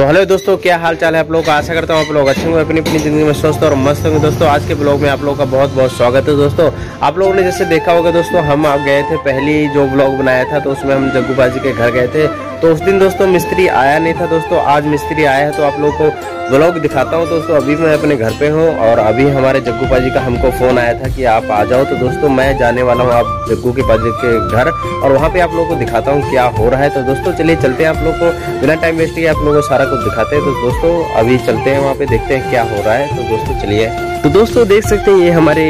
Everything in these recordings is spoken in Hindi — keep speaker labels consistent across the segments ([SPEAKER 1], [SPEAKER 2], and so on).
[SPEAKER 1] तो हेलो दोस्तों, क्या हाल चाल है आप लोग का? आशा करता हूँ आप लोग अच्छे होंगे। अपनी अपनी ज़िंदगी में स्वस्थ और मस्त होंगे। दोस्तों, आज के ब्लॉग में आप लोगों का बहुत बहुत स्वागत है दोस्तों। आप लोगों ने जैसे देखा होगा दोस्तों, हम आप गए थे, पहली जो ब्लॉग बनाया था तो उसमें हम जग्गू बाजी के घर गए थे। तो उस दिन दोस्तों मिस्त्री आया नहीं था दोस्तों, आज मिस्त्री आया है तो आप लोगों को ब्लॉग दिखाता हूँ दोस्तों। अभी मैं अपने घर पे हूँ और अभी हमारे जग्गू पाजी का हमको फ़ोन आया था कि आप आ जाओ। तो दोस्तों मैं जाने वाला हूँ आप जग्गू के पाजी के घर और वहाँ पे आप लोगों को दिखाता हूँ क्या हो रहा है। तो दोस्तों चलिए चलते हैं आप लोग को। बिना टाइम वेस्ट किए आप लोगों को सारा कुछ दिखाते हैं। तो दोस्तों अभी चलते हैं वहाँ पे, देखते हैं क्या हो रहा है। तो दोस्तों चलिए। तो दोस्तों देख सकते हैं ये हमारे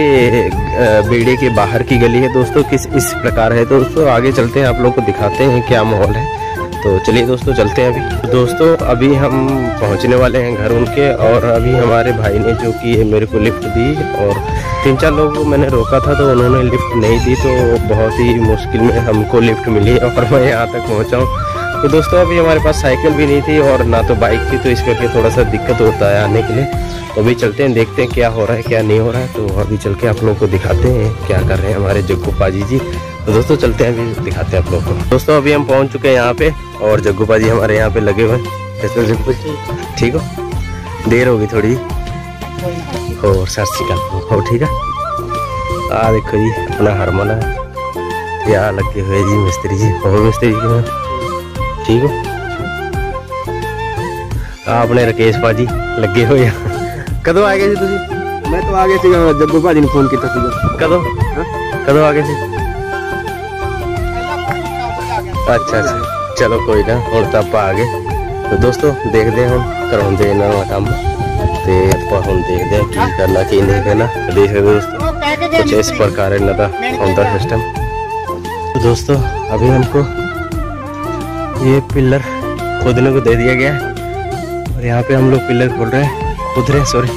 [SPEAKER 1] बेड़े के बाहर की गली है। दोस्तों किस, इस प्रकार है। दोस्तों आगे चलते हैं आप लोग को दिखाते हैं क्या माहौल है। तो चलिए दोस्तों, चलते हैं अभी। दोस्तों, अभी हम पहुँचने वाले हैं घर उनके और अभी हमारे भाई ने जो कि मेरे को लिफ्ट दी और तीन चार लोगों को मैंने रोका था तो उन्होंने लिफ्ट नहीं दी तो बहुत ही मुश्किल में हमको लिफ्ट मिली और मैं यहाँ तक पहुँचा हूँ। तो दोस्तों, अभी हमारे पास साइकिल भी नहीं थी और ना तो बाइक थी तो इस करके थोड़ा सा दिक्कत होता है आने के लिए। तो अभी चलते हैं, देखते हैं क्या हो रहा है, क्या नहीं हो रहा है। तो अभी चल के आप लोगों को दिखाते हैं क्या कर रहे हैं हमारे जग्गू पाजी जी। तो दोस्तों चलते हैं अभी दिखाते हैं आप लोगों को। दोस्तों अभी हम पहुँच चुके हैं यहाँ पे और जग्गू भाजी हमारे यहाँ पे लगे हुए हैं। जग्गू ठीक हो? देर होगी थोड़ी। और सत श्रीकाल हो ठीक है? आ देखो जी अपना हारमोन है। यहाँ लगे हुए जी मिस्त्री जी। और मिस्त्री जी ठीक हो? आपने राकेश भाजी लगे हुए हैं। कदों आ गए जी तुम
[SPEAKER 2] मैं तो आ गए जग्गू भाजी ने फ़ोन किया कदों? हाँ?
[SPEAKER 1] कदों आ गए जी ਗਏ ਸੀ ਅੱਛਾ ਅੱਛਾ ਚਲੋ ਕੋਈ ਨਾ ਹੁਣ ਤਾਂ ਆਪਾਂ ਆ ਗਏ ਤੇ ਦੋਸਤੋ ਦੇਖਦੇ ਹਾਂ ਹੁਣ ਕਰਾਉਂਦੇ ਇਹਨਾਂ ਦਾ ਕੰਮ ਤੇ ਆਪਾਂ ਹੁਣ ਦੇਖਦੇ ਹਾਂ ਕੀ ਕਰਨਾ ਕੀ ਨਹੀਂ ਕਰਨਾ ਦੇਖ ਰਹੇ ਦੋਸਤੋ कुछ इस प्रकार है नदा होता सिस्टम तो दोस्तों अभी हमको ये पिलर खोदने को दे दिया गया है और यहाँ पे हम लोग पिलर खोल रहे हैं खुद रहे सॉरी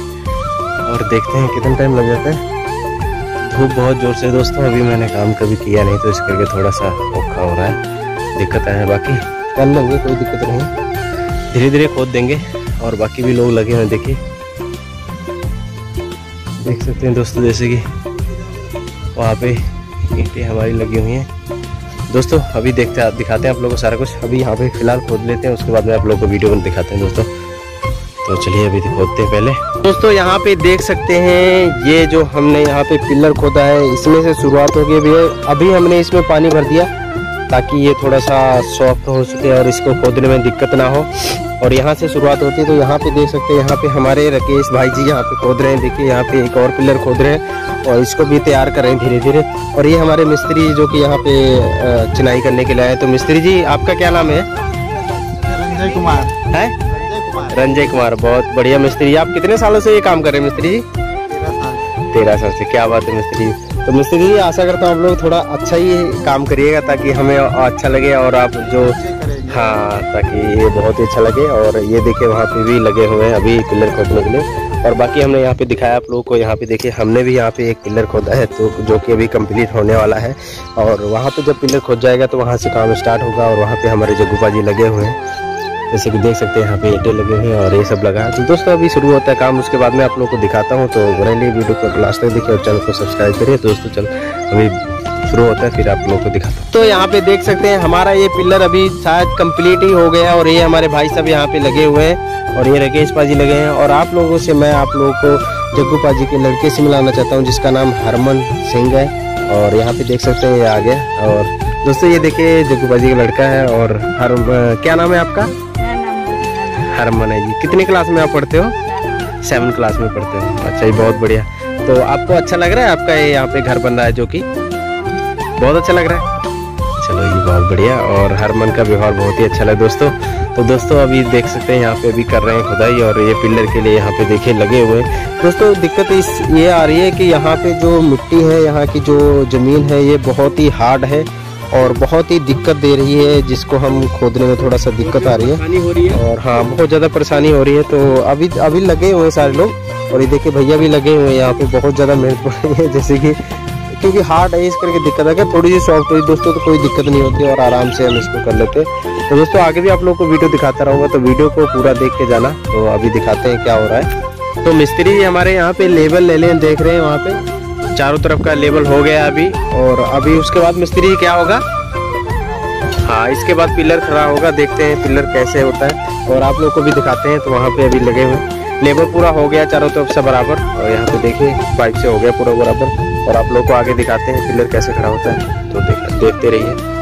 [SPEAKER 1] और देखते हैं कितना टाइम लग जाता है धूप बहुत ज़ोर से दोस्तों अभी मैंने काम कभी किया नहीं तो इस करके थोड़ा सा औखा हो रहा है दिक्कत है, बाकी कर लेंगे, कोई दिक्कत नहीं। धीरे धीरे खोद देंगे, और बाकी भी लोग लगे हुए देखिए। देख सकते हैं दोस्तों, जैसे कि वहाँ पे ईंटें हमारी लगी हुई हैं। दोस्तों, अभी देखते हैं, दिखाते हैं आप लोगों को सारा कुछ। अभी यहाँ पे फ़िलहाल खोद लेते हैं, उसके बाद में आप लोगों को वीडियो में दिखाते हैं, दोस्तों। तो चलिए, अभी खोदते हैं पहले। दोस्तों, यहाँ पे देख सकते हैं, ये जो हमने यहाँ पे पिलर खोदा है, इसमें से शुरुआत होगी अभी अभी हमने इसमें पानी भर दिया। ताकि ये थोड़ा सा सॉफ्ट हो सके और इसको खोदने में दिक्कत ना हो। और यहाँ से शुरुआत होती है तो यहाँ पे देख सकते हैं यहाँ पे हमारे राकेश भाई जी यहाँ पे खोद रहे हैं। देखिए यहाँ पे एक और पिलर खोद रहे हैं और इसको भी तैयार कर रहे हैं धीरे धीरे और ये हमारे मिस्त्री जो कि यहाँ पे चिनाई करने के लिए आए तो मिस्त्री जी आपका क्या नाम है?
[SPEAKER 2] रंजय कुमार।
[SPEAKER 1] है? रंजय कुमार बहुत बढ़िया मिस्त्री। आप कितने सालों से ये काम कर रहे हैं मिस्त्री जी? तेरह साल। से। क्या बात है मिस्त्री तो मिस्त्री जी, आशा करता हूँ आप लोग थोड़ा अच्छा ही काम करिएगा ताकि हमें अच्छा लगे और आप जो हाँ ताकि ये बहुत ही अच्छा लगे और ये देखिए वहाँ पे भी लगे हुए हैं अभी पिलर खोदने के लिए। और बाकी हमने यहाँ पे दिखाया, आप लोगों को यहाँ पे देखिए, हमने भी यहाँ पे एक पिलर खोदा है तो जो कि अभी कंप्लीट होने वाला है। और वहाँ पे जब पिलर खोद जाएगा तो वहाँ से काम स्टार्ट होगा और वहाँ पे हमारे जो गुफा जी लगे हुए हैं। जैसे कि देख सकते हैं, यहाँ पे ईटे लगे हुए हैं और ये सब लगा है। तो दोस्तों, अभी शुरू होता है काम, उसके बाद में आप लोग को दिखाता हूँ। तो लिए वीडियो को लास्ट तक देखिए और चैनल को सब्सक्राइब करिए। दोस्तों, चल, अभी शुरू होता है, फिर आप लोग को दिखाता हूँ। तो यहाँ पे देख सकते हैं, हमारा ये पिलर अभी शायद कंप्लीट ही हो गया और ये हमारे भाई साहब यहाँ पे लगे हुए हैं और ये राकेश पाजी लगे हैं। और आप लोगों से मैं आप लोगों को जग्गू पाजी के लड़के से मिलाना चाहता हूँ, जिसका नाम हरमन सिंह है। और यहाँ पे देख सकते हैं ये आ गया और दोस्तों, ये देखिए जग्गू पाजी का लड़का है और हर, क्या नाम है आपका? हरमन है जी। कितने क्लास में आप पढ़ते हो? सेवन क्लास में पढ़ते हो। अच्छा जी बहुत बढ़िया। तो आपको अच्छा लग रहा है? आपका ये यहाँ पे घर बन रहा है जो कि? बहुत अच्छा लग रहा है? चलो, ये बहुत बढ़िया। और हरमन का व्यवहार बहुत ही अच्छा लगा दोस्तों। तो दोस्तों, अभी देख सकते हैं, यहाँ पे अभी कर रहे हैं खुदाई और ये पिलर के लिए यहाँ पे देखिए लगे हुए हैं। दोस्तों, दिक्कत इस ये आ रही है कि यहाँ पे जो मिट्टी है, यहाँ की जो ज़मीन है, ये बहुत ही हार्ड है। और बहुत ही दिक्कत दे रही है जिसको हम खोदने में थोड़ा सा दिक्कत आ रही है। और हाँ बहुत ज़्यादा परेशानी हो रही है तो अभी अभी लगे हुए हैं सारे लोग। और ये देखिए भैया भी लगे हुए हैं यहाँ पे बहुत ज़्यादा मेहनत पड़ रही है जैसे कि क्योंकि हार्ड है इस करके दिक्कत है थोड़ी सी सॉफ्ट हुई दोस्तों तो कोई दिक्कत नहीं होती और आराम से हम इसको कर लेते तो दोस्तों आगे भी आप लोग को वीडियो दिखाता रहूँगा तो वीडियो को पूरा देख के जाना। तो अभी दिखाते हैं क्या हो रहा है। तो मिस्त्री हमारे यहाँ पे लेबल ले लें देख रहे हैं वहाँ पे। चारों तरफ़ का लेबल हो गया अभी, और अभी उसके बाद मिस्त्री क्या होगा? हाँ इसके बाद पिलर खड़ा होगा, देखते हैं पिलर कैसे होता है, और आप लोग को भी दिखाते हैं तो वहाँ पे अभी लगे हुए। लेबर पूरा हो गया चारों तरफ़ से बराबर, और यहाँ पे देखिए पाइप से हो गया पूरा बराबर, और आप लोग को आगे दिखाते हैं पिलर कैसे खड़ा होता है तो देख, देखते रहिए।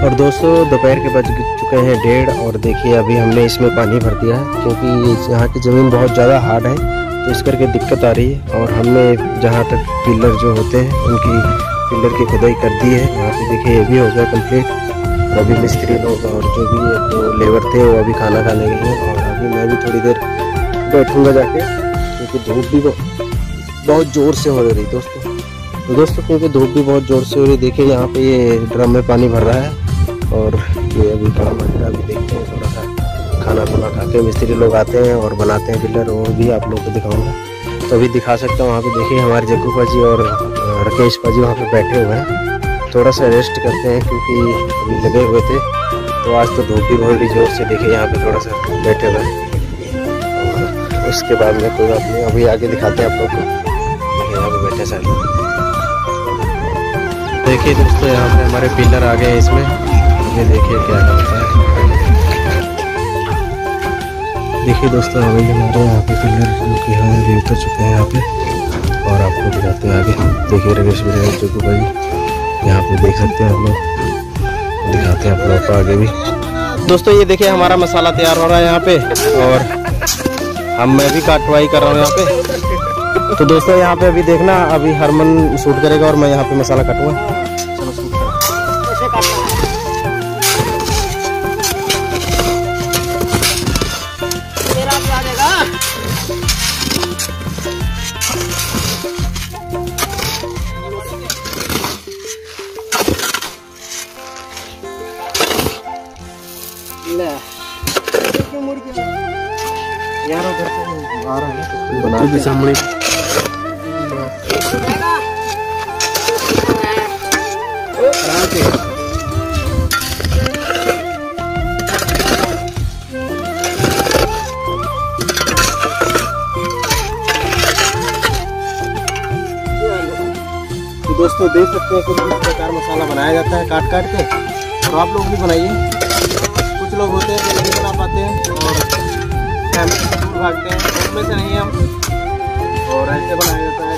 [SPEAKER 1] और दोस्तों, दोपहर के बज चुके हैं डेढ़, और देखिए, अभी हमने इसमें पानी भर दिया है, क्योंकि यहाँ की ज़मीन बहुत ज़्यादा हार्ड है तो इस करके दिक्कत आ रही है और हमने जहाँ तक पिलर जो होते हैं, उनकी पिलर की खुदाई कर दी है। यहाँ पे देखिए, ये भी हो गया कंप्लीट अभी मिस्त्री लोग और जो भी तो लेबर थे, वो अभी खाना खाने गए हैं। और अभी मैं भी थोड़ी देर बैठूँगा जाके, क्योंकि धूप भी बहुत ज़ोर से हो रही दोस्तों। तो दोस्तों, क्योंकि धूप भी बहुत ज़ोर से हो रही, देखिए यहाँ पे ये ड्रम में पानी भर रहा है। और ये अभी काम बन रहा है अभी देखते हैं खाना खुना खा के मिस्त्री लोग आते हैं और बनाते हैं पिलर, वो भी आप लोग को दिखाऊँगा। तो अभी दिखा सकता हूँ, वहाँ पे देखिए हमारे जग्गू पाजी और राकेश पाजी वहाँ पे बैठे हुए हैं। थोड़ा सा रेस्ट करते हैं क्योंकि अभी लगे हुए थे। तो आज तो धूप भी बहुत ज़ोर से देखिए यहाँ पे थोड़ा सा बैठे हुए हैं। उसके बाद में कोई बात नहीं, अभी आगे दिखाते हैं आप लोग को। यहाँ पे बैठे साइड देखिए दोस्तों, यहाँ पे हमारे पिलर आ गए इसमें। ये देखिए क्या होता है। देखिए दोस्तों, अभी हमारे यहाँ पे पिलर जो कि हैं उतर चुके हैं यहाँ पे। और आपको दिखाते हैं आगे। देखिए, रमेश भैया जो कि भाई यहाँ पे देख सकते हैं आप लोग। दिखाते हैं आप लोग को आगे भी। दोस्तों, ये देखिए, हमारा मसाला तैयार हो रहा है यहाँ पे। और हम मैं भी काटवाई कर रहा हूँ यहाँ पे। तो दोस्तों, यहाँ पे अभी देखना, अभी हरमन शूट करेगा और मैं यहाँ पे मसाला काटूँगा। के सामने। तो दोस्तों, देख सकते हैं कुछ इस प्रकार मसाला बनाया जाता है काट काट के। तो आप लोग भी बनाइए। कुछ लोग होते हैं जो नहीं बना पाते हैं और भागते हैं। उसमें से नहीं हम और ऐसे बनाया जाता है।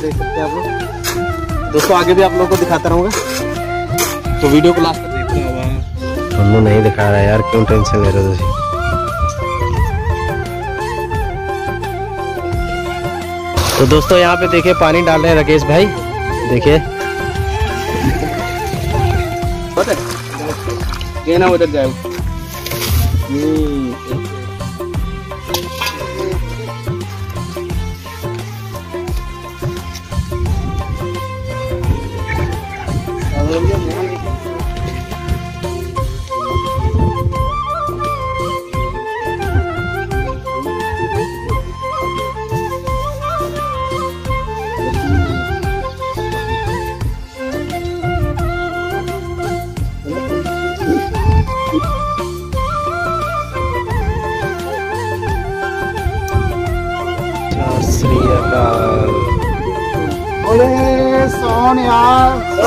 [SPEAKER 1] देख सकते हैं आप लोग। दोस्तों आगे भी आप लोगों को दिखाता रहूँगा। तो वीडियो को लास्ट तक देखते होगा हमने नहीं दिखा रहा यार क्यों टेंशन ले रहे हो तुझे? तो दोस्तों यहाँ पे देखिए पानी डाल रहे हैं राकेश भाई। देखिए।
[SPEAKER 2] कहना उधर जाओ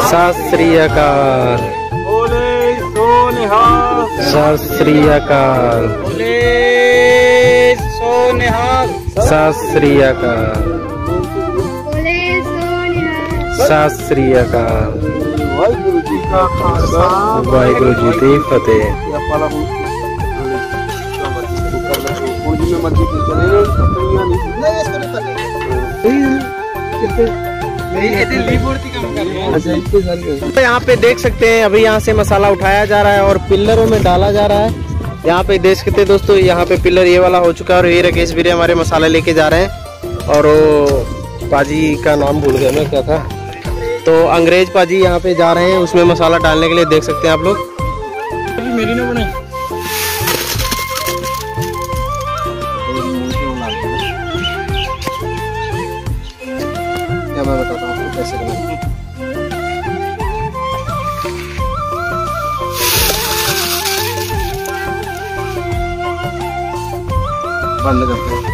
[SPEAKER 1] सत श्री अकाल
[SPEAKER 2] बोले सोनिया
[SPEAKER 1] सत श्री अकाल
[SPEAKER 2] बोले सोनिया
[SPEAKER 1] सत श्री अकाल
[SPEAKER 3] बोले सोनिया
[SPEAKER 1] सत श्री अकाल
[SPEAKER 2] वाहिगुरु जी का खालसा
[SPEAKER 1] वाहिगुरु जी की फतेह
[SPEAKER 2] या पाला हूँ ਹੁਣ ਜਿਵੇਂ ਮਰਜ਼ੀ ਕੀ ਚਲੇ ਨਹੀਂ ਨਹੀਂ ਇਸ ਕੋਲ ਕਿਤੇ ਨਹੀਂ ਇਹਦੇ ਲੀਵਰ ਦੀ ਕੰਮ ਕਰ ਰਿਹਾ ਅੱਛਾ ਇੱਥੇ ਸਾਰੇ
[SPEAKER 1] तो यहाँ पे देख सकते हैं, अभी यहाँ से मसाला उठाया जा रहा है और पिल्लरों में डाला जा रहा है। यहाँ पे देख सकते हैं दोस्तों, यहाँ पे पिल्लर ये वाला हो चुका है और ये राकेश वीरे हमारे मसाला लेके जा रहे हैं और वो पाजी का नाम भूल गया मैं, क्या था? तो अंग्रेज़ पाजी यहाँ पे जा रहे हैं, उसमें मसाला डालने के लिए देख सकते हैं आप लोग।
[SPEAKER 2] मेरी
[SPEAKER 1] मैं बताता बंद करते हैं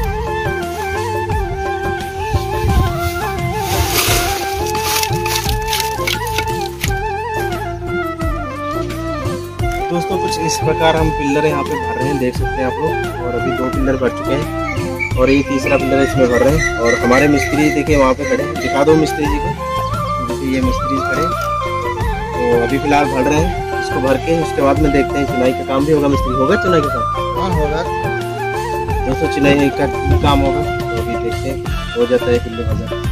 [SPEAKER 1] दोस्तों, कुछ इस प्रकार हम पिल्लर यहाँ पे भर रहे हैं, देख सकते हैं आप लोग। और अभी दो पिल्लर भर चुके हैं और ये तीसरा पिल्लर इसमें भर रहे हैं। और हमारे मिस्त्री देखिए, वहाँ पे खड़े दिखा दो मिस्त्री जी को देखिए ये मिस्त्री खड़े तो अभी फ़िलहाल भर रहे हैं इसको भर के, उसके बाद में देखते हैं, चुनाई का काम भी होगा, मिस्त्री होगा चुनाई का काम
[SPEAKER 2] हाँ होगा।
[SPEAKER 1] दोस्तों चिल्लाई का काम होगा तो भी देखते हैं। जाता है पिल्लू बाज़ार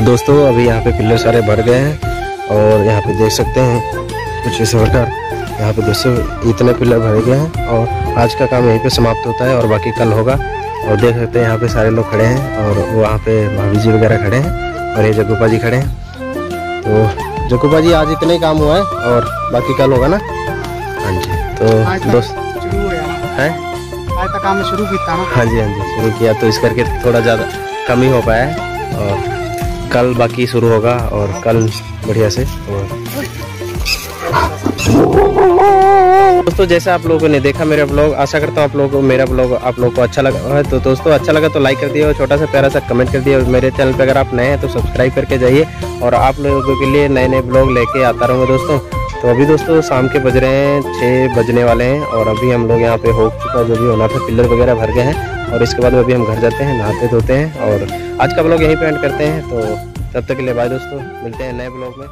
[SPEAKER 1] तो दोस्तों अभी यहाँ पे पिल्लर सारे भर गए हैं और यहाँ पे देख सकते हैं कुछ इस प्रकार। यहाँ पे दोस्तों इतने पिल्लर भरे गए हैं और आज का काम यहीं पे समाप्त होता है और बाकी कल होगा। और देख सकते हैं यहाँ पे सारे लोग खड़े हैं और वहाँ पे भाभी जी वगैरह खड़े हैं और ये जगूपा जी खड़े हैं। तो जगूपा जी आज इतना ही काम हुआ है और बाकी कल होगा ना? हाँ जी तो दोस्त
[SPEAKER 2] है। काम शुरू किया
[SPEAKER 1] हाँ जी हाँ जी शुरू किया। तो इस करके थोड़ा ज़्यादा कम ही हो पाया है और कल बाकी शुरू होगा और कल बढ़िया से दोस्तों, जैसा आप लोगों ने देखा मेरा ब्लॉग आशा करता हूँ आप लोगों को मेरा ब्लॉग आप लोगों को अच्छा लगा है तो दोस्तों अच्छा लगा तो लाइक कर दिए और छोटा सा प्यारा सा कमेंट कर दिए और मेरे चैनल पे अगर आप नए हैं तो सब्सक्राइब करके जाइए। और आप लोगों के लिए नए नए ब्लॉग लेके आता रहूँगा दोस्तों। तो अभी दोस्तों, शाम के बज रहे हैं छः बजने वाले हैं। और अभी हम लोग यहाँ पे हो चुका जो भी होना था, पिलर वगैरह भर गए हैं। और इसके बाद अभी हम घर जाते हैं, नहाते धोते हैं और आज का ब्लॉग यहीं पे एंड करते हैं। तो तब तक के लिए बाय दोस्तों, मिलते हैं नए ब्लॉग में।